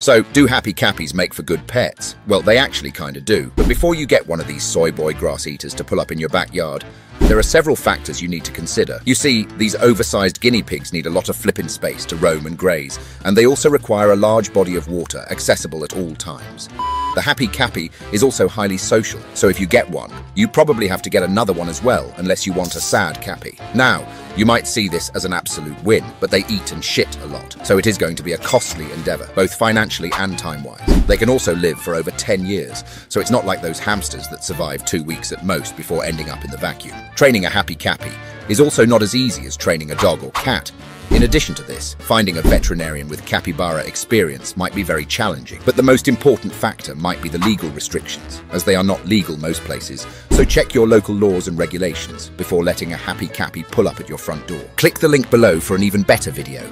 So, do happy cappies make for good pets? Well, they actually kinda do. But before you get one of these soy boy grass eaters to pull up in your backyard, there are several factors you need to consider. You see, these oversized guinea pigs need a lot of flipping space to roam and graze, and they also require a large body of water accessible at all times. The happy cappy is also highly social, so if you get one, you probably have to get another one as well, unless you want a sad cappy. Now, you might see this as an absolute win, but they eat and shit a lot, so it is going to be a costly endeavor, both financially and time-wise. They can also live for over 10 years, so it's not like those hamsters that survive two weeks at most before ending up in the vacuum. Training a happy cappy is also not as easy as training a dog or cat, in addition to this, finding a veterinarian with capybara experience might be very challenging, but the most important factor might be the legal restrictions, as they are not legal most places, so check your local laws and regulations before letting a happy cappy pull up at your front door. Click the link below for an even better video.